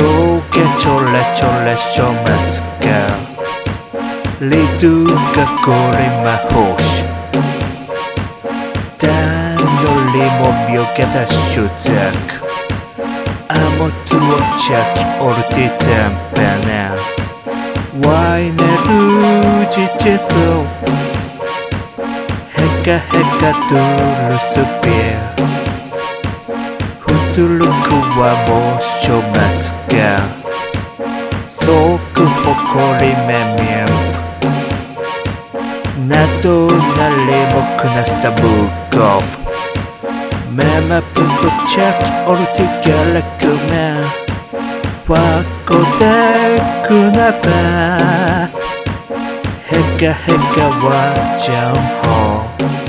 go get your let your let your matsuka Liduka kore mahoshi Dan yorimo myoka da shuzaku Amo tuo chaki orti zampana Why ne uji chiso Heka heka duru subiru Hutuluku wa mosho Soku hokori me miemp Nato na limo kunasta bukov Mema pumpo chak orti galakuma Wako de kunapa Heka heka wa jam ho.